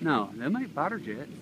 No, they might fighter jets.